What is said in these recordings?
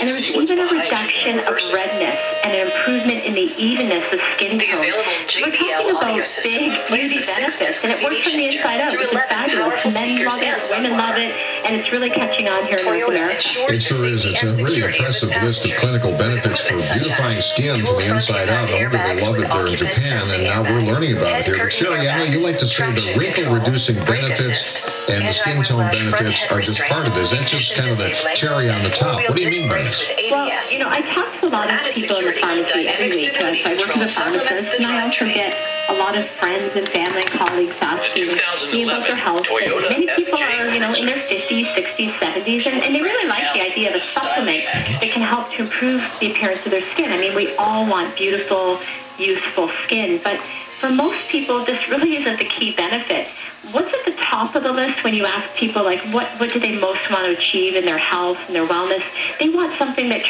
and there was even a reduction of redness and an improvement in the evenness of skin tone. We're talking about big beauty benefits, and it works from the inside out, which is fabulous. Men love it, women love it, and it's really catching on here in North America. It sure is. It's a really impressive list of clinical benefits for beautifying skin from the inside out. I wonder they love it there in Japan, and now we're learning about it here. But Sherry, I know you like to say the wrinkle-reducing benefits and the skin tone benefits are just part of this. That's just kind of the cherry on the top. What do you mean by this? Well, you know, I talk to a lot of people in the pharmacy every week. So I work with a pharmacist, and I also get a lot of friends and family colleagues asking me about their health. And many people are, you know, in their 50s, 60s, 70s, and, and they really like the idea of a supplement that can help to improve the appearance of their skin. I mean, we all want beautiful, youthful skin, but for most people, this really isn't the key benefit. What's at the top of the list when you ask people, like, what, what do they most want to achieve in their health and their wellness? They want something that,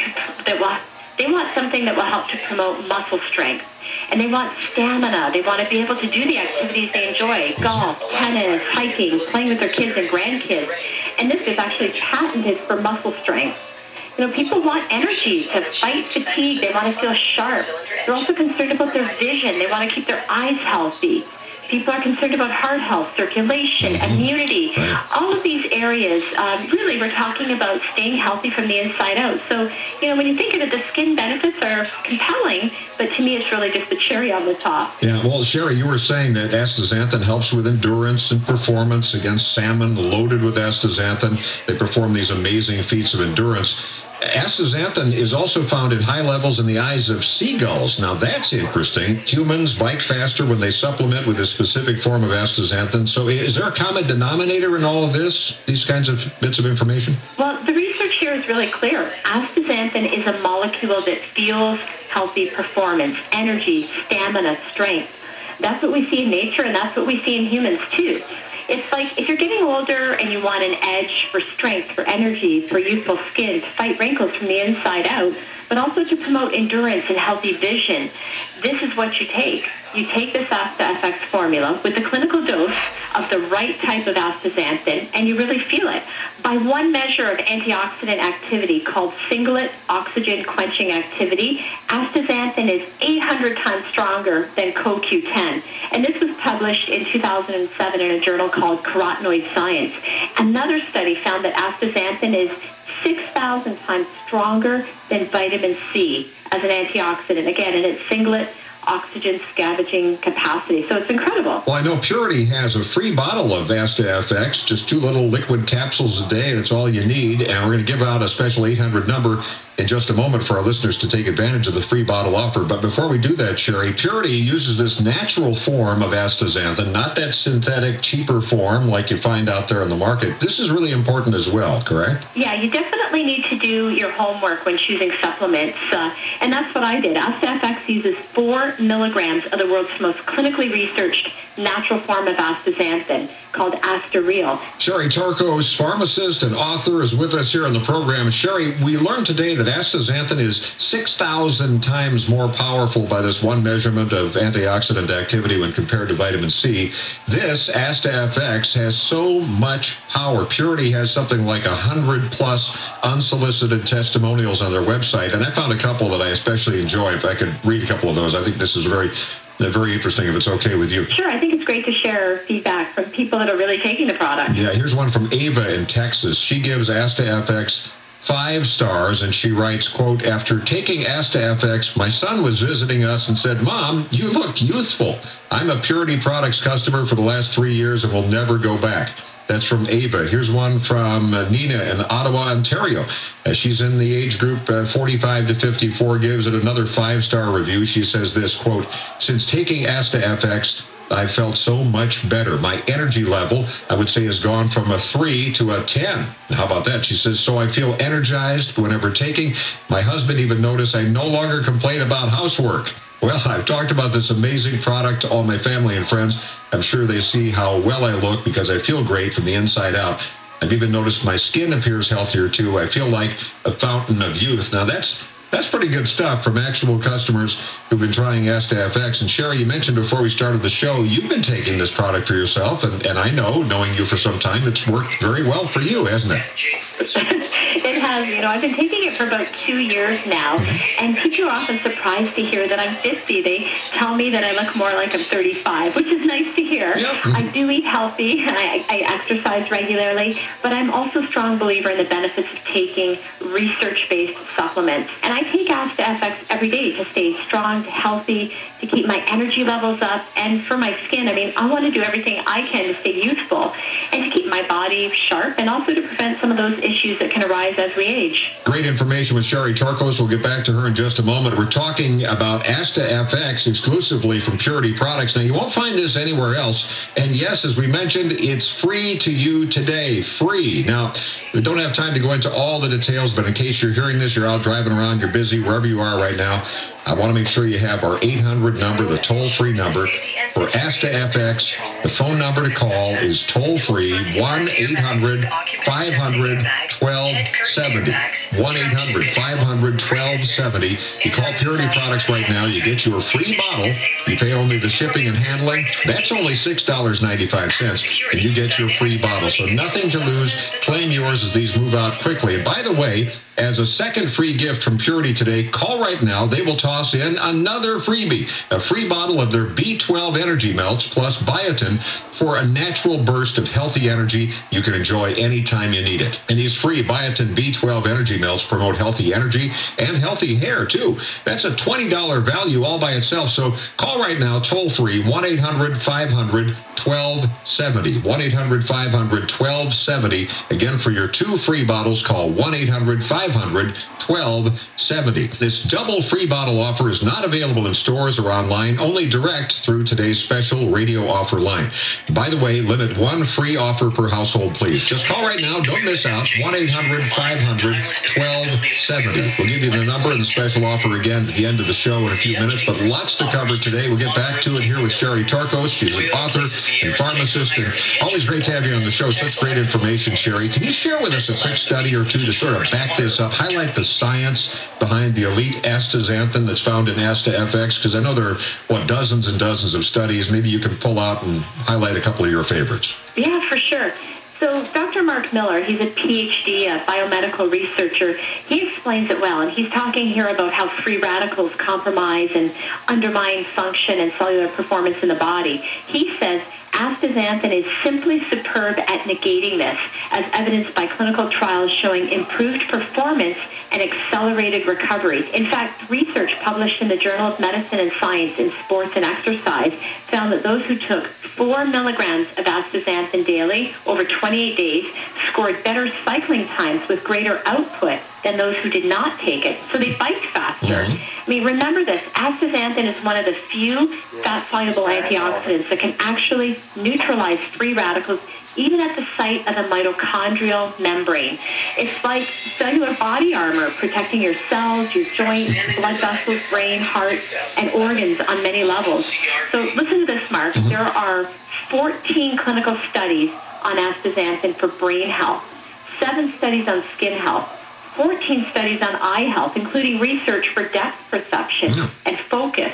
that will, they want something that will help to promote muscle strength and they want stamina. They want to be able to do the activities they enjoy golf, tennis, hiking, playing with their kids and grandkids. And this is actually patented for muscle strength. You know, people want energy to fight fatigue. They want to feel sharp. They're also concerned about their vision. They want to keep their eyes healthy. People are concerned about heart health, circulation, mm-hmm. immunity. All of these areas, um, really, we're talking about staying healthy from the inside out. So, you know, when you think of it, the skin benefits are compelling, but to me, it's really just the cherry on the top. Yeah, well, Sherry, you were saying that astaxanthin helps with endurance and performance against salmon loaded with astaxanthin. They perform these amazing feats of endurance astaxanthin is also found in high levels in the eyes of seagulls. Now that's interesting. Humans bike faster when they supplement with a specific form of astaxanthin. So is there a common denominator in all of this, these kinds of bits of information? Well, the research here is really clear. Astaxanthin is a molecule that fuels healthy performance, energy, stamina, strength. That's what we see in nature, and that's what we see in humans too it's like if you're getting older and you want an edge for strength, for energy, for youthful skin, to fight wrinkles from the inside out, but also to promote endurance and healthy vision, this is what you take. You take this Asta FX formula with the clinical dose of the right type of astaxanthin, and you really feel it. By one measure of antioxidant activity called singlet oxygen quenching activity, astaxanthin is 800 times stronger than CoQ10. And this was published in 2007 in a journal called Carotenoid Science. Another study found that astaxanthin is 6,000 times stronger than vitamin C as an antioxidant. Again, in its singlet oxygen scavenging capacity. So it's incredible. Well, I know Purity has a free bottle of Asta FX, just two little liquid capsules a day. That's all you need. And we're going to give out a special 800 number in just a moment for our listeners to take advantage of the free bottle offer. But before we do that, Sherry, Purity uses this natural form of astaxanthin, not that synthetic, cheaper form like you find out there in the market. This is really important as well, correct? Yeah, you definitely need to do your homework when choosing supplements. Uh, and that's what I did. AstaFX uses four milligrams of the world's most clinically researched natural form of astaxanthin called Astareal. Sherry Torkos, pharmacist and author, is with us here on the program. Sherry, we learned today that astaxanthin is 6,000 times more powerful by this one measurement of antioxidant activity when compared to vitamin C. This AstaFX has so much power. Purity has something like 100 plus unsolicited testimonials on their website, and I found a couple that I especially enjoy. If I could read a couple of those, I think this is very very interesting if it's okay with you. Sure, I think it's great to share feedback from people that are really taking the product. Yeah, here's one from Ava in Texas. She gives Asta FX five stars and she writes quote after taking asta fx my son was visiting us and said mom you look youthful i'm a purity products customer for the last three years and will never go back that's from Ava. Here's one from Nina in Ottawa, Ontario. Uh, she's in the age group uh, 45 to 54, gives it another five-star review. She says this, quote, since taking Asta FX, I felt so much better. My energy level, I would say, has gone from a three to a 10. How about that? She says, so I feel energized whenever taking. My husband even noticed I no longer complain about housework. Well, I've talked about this amazing product to all my family and friends. I'm sure they see how well I look because I feel great from the inside out. I've even noticed my skin appears healthier too. I feel like a fountain of youth. Now that's that's pretty good stuff from actual customers who've been trying AstaFX. And Sherry, you mentioned before we started the show, you've been taking this product for yourself, and, and I know, knowing you for some time, it's worked very well for you, hasn't it? have, you know, I've been taking it for about two years now, and people are often surprised to hear that I'm 50. They tell me that I look more like I'm 35, which is nice to hear. Yep. I do eat healthy, and I, I exercise regularly, but I'm also a strong believer in the benefits of taking research-based supplements. And I take Asta FX every day to stay strong, healthy, to keep my energy levels up, and for my skin. I mean, I want to do everything I can to stay youthful and to keep my body sharp and also to prevent some of those issues that can arise as we age. Great information with Sherry Torkos. We'll get back to her in just a moment. We're talking about Asta FX exclusively from Purity Products. Now, you won't find this anywhere else. And yes, as we mentioned, it's free to you today. Free. Now, we don't have time to go into all the details, but in case you're hearing this, you're out driving around, you're busy, wherever you are right now, I want to make sure you have our 800 number, the toll free number for Asta FX. The phone number to call is toll free 1 800 500 1270. 1 800 500 1270. You call Purity Products right now, you get your free bottle. You pay only the shipping and handling. That's only $6.95, and you get your free bottle. So nothing to lose. Claim yours as these move out quickly. And by the way, as a second free gift from Purity today, call right now. They will talk toss in another freebie, a free bottle of their B12 energy melts plus biotin for a natural burst of healthy energy you can enjoy anytime you need it. And these free biotin B12 energy melts promote healthy energy and healthy hair too. That's a $20 value all by itself. So call right now, toll free, 1 800 500 1270. 1 800 500 1270. Again, for your two free bottles, call 1 800 500 1270. This double free bottle offer is not available in stores or online, only direct through today's special radio offer line. By the way, limit one free offer per household, please. Just call right now. Don't miss out. 1 800 500 1270. We'll give you the number and the special offer again at the end of the show in a few minutes, but lots to cover today. We'll get back to it here with Sherry Torkos. She's an author and pharmacist, and always great to have you on the show. Such great information, Sherry. Can you share with us a quick study or two to sort of back this up, highlight the science behind the elite astaxanthin that's found in Asta FX? Because I know there are, what, dozens and dozens of studies. Maybe you can pull out and highlight a couple of your favorites. Yeah, for sure. So Dr. Mark Miller, he's a PhD, a biomedical researcher. He explains it well, and he's talking here about how free radicals compromise and undermine function and cellular performance in the body. He says astaxanthin is simply superb at negating this, as evidenced by clinical trials showing improved performance and accelerated recovery. In fact, research published in the Journal of Medicine and Science in Sports and Exercise found that those who took 4 milligrams of astaxanthin daily over 28 days scored better cycling times with greater output than those who did not take it. So they biked faster. Mm-hmm. I mean, remember this. Astaxanthin is one of the few fat-soluble antioxidants that can actually neutralize free radicals even at the site of the mitochondrial membrane. It's like cellular body armor protecting your cells, your joints, blood vessels, brain, heart, and organs on many levels. So listen to this, Mark. Mm-hmm. There are 14 clinical studies on astaxanthin for brain health, seven studies on skin health, 14 studies on eye health, including research for depth perception mm. and focus,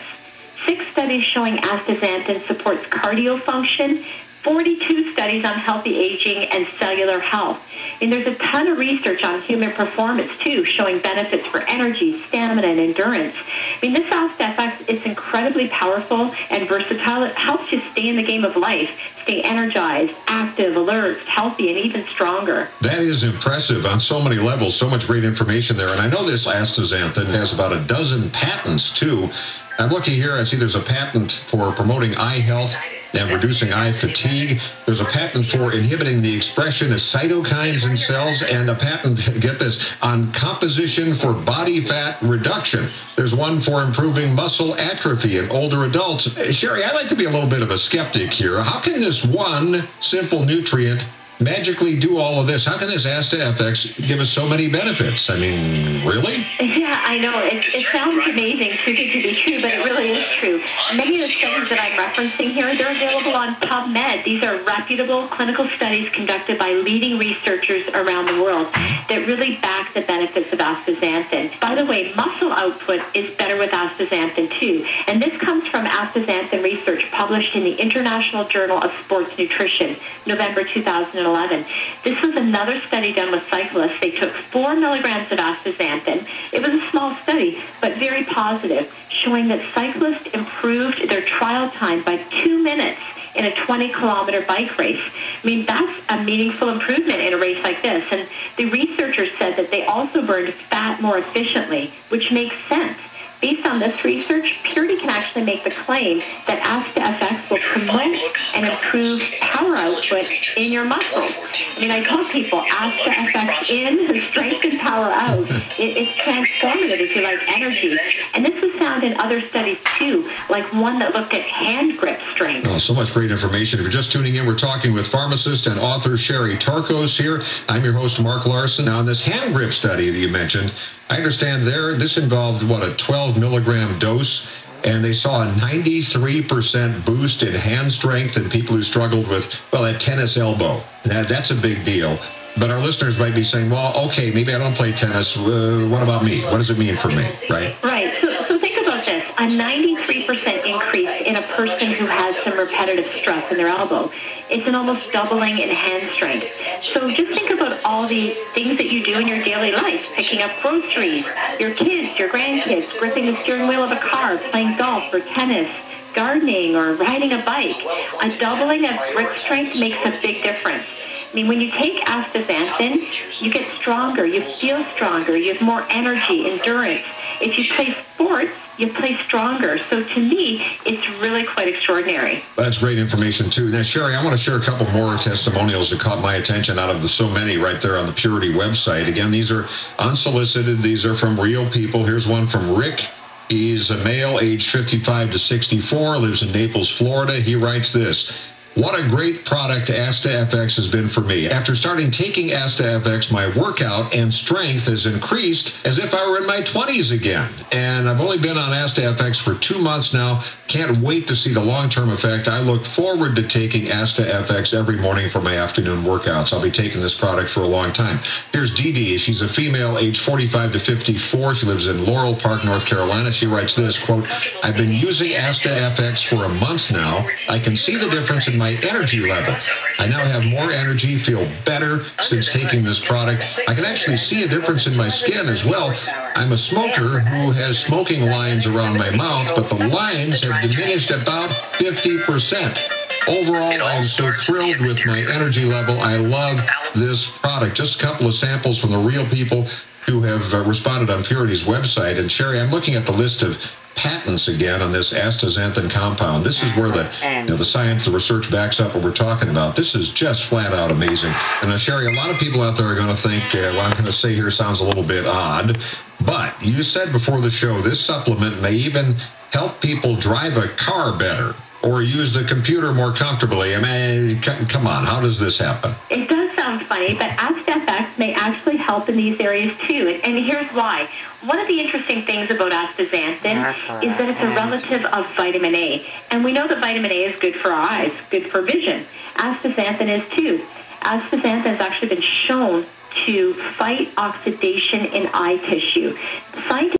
six studies showing astaxanthin supports cardio function, 42 studies on healthy aging and cellular health. And there's a ton of research on human performance, too, showing benefits for energy, stamina, and endurance. I mean, this FX is incredibly powerful and versatile. It helps you stay in the game of life, stay energized, active, alert, healthy, and even stronger. That is impressive on so many levels. So much great information there. And I know this astaxanthin has about a dozen patents, too. I'm looking here. I see there's a patent for promoting eye health and reducing eye fatigue. There's a patent for inhibiting the expression of cytokines in cells and a patent, get this, on composition for body fat reduction. There's one for improving muscle atrophy in older adults. Uh, Sherry, I'd like to be a little bit of a skeptic here. How can this one simple nutrient magically do all of this? How can this Asta FX give us so many benefits? I mean, really? Yeah, I know. It, it sounds amazing, too good to be true, but it really is true. Many of the studies that I'm referencing here, they're available on PubMed. These are reputable clinical studies conducted by leading researchers around the world that really back the benefits of astaxanthin. By the way, muscle output is better with astaxanthin, too. And this comes from astaxanthin research published in the International Journal of Sports Nutrition, November 2011. 2011. This was another study done with cyclists. They took four milligrams of astaxanthin. It was a small study, but very positive, showing that cyclists improved their trial time by two minutes in a 20 kilometer bike race. I mean, that's a meaningful improvement in a race like this. And the researchers said that they also burned fat more efficiently, which makes sense. Based on this research, Purity can actually make the claim that AstaFX will promote and improve power output in your muscles. I mean, I tell people AstaFX in, strength and power out. It, it's transformative, if you like, energy. And this was found in other studies too, like one that looked at hand grip strength. Oh, so much great information. If you're just tuning in, we're talking with pharmacist and author Sherry Torkos here. I'm your host, Mark Larson. Now, in this hand grip study that you mentioned, I understand there, this involved, what, a 12 milligram dose? And they saw a 93% boost in hand strength in people who struggled with, well, a tennis elbow. That, that's a big deal. But our listeners might be saying, well, okay, maybe I don't play tennis. Uh, what about me? What does it mean for me, right? Right. A 93% increase in a person who has some repetitive stress in their elbow it's an almost doubling in hand strength. So just think about all the things that you do in your daily life, picking up groceries, your kids, your grandkids, gripping the steering wheel of a car, playing golf or tennis, gardening or riding a bike. A doubling of grip strength makes a big difference. I mean, when you take astaxanthin, you get stronger, you feel stronger, you have more energy, endurance. If you play sports, you play stronger. So to me, it's really quite extraordinary. That's great information too. Now, Sherry, I want to share a couple more testimonials that caught my attention out of the so many right there on the Purity website. Again, these are unsolicited. These are from real people. Here's one from Rick. He's a male, age 55 to 64, lives in Naples, Florida. He writes this. What a great product AstaFX has been for me. After starting taking AstaFX, my workout and strength has increased as if I were in my 20s again. And I've only been on AstaFX for two months now. Can't wait to see the long-term effect. I look forward to taking AstaFX every morning for my afternoon workouts. I'll be taking this product for a long time. Here's Dee Dee. She's a female, age 45 to 54. She lives in Laurel Park, North Carolina. She writes this, quote, I've been using AstaFX for a month now. I can see the difference in my energy level. I now have more energy, feel better since taking this product. I can actually see a difference in my skin as well. I'm a smoker who has smoking lines around my mouth, but the lines have diminished about 50%. Overall, I'm so thrilled with my energy level. I love this product. Just a couple of samples from the real people who have uh, responded on Purity's website. And Sherry, I'm looking at the list of patents again on this astaxanthin compound. This is where the you know, the science, the research backs up what we're talking about. This is just flat out amazing. And uh, Sherry, a lot of people out there are going to think uh, what I'm going to say here sounds a little bit odd, but you said before the show this supplement may even help people drive a car better or use the computer more comfortably. I mean, come on, how does this happen? It does sound funny, but AstaFX may actually help in these areas too. And here's why. One of the interesting things about astaxanthin is that it's a relative of vitamin A. And we know that vitamin A is good for our eyes, good for vision. Astaxanthin is too. Astaxanthin has actually been shown to fight oxidation in eye tissue. Scientists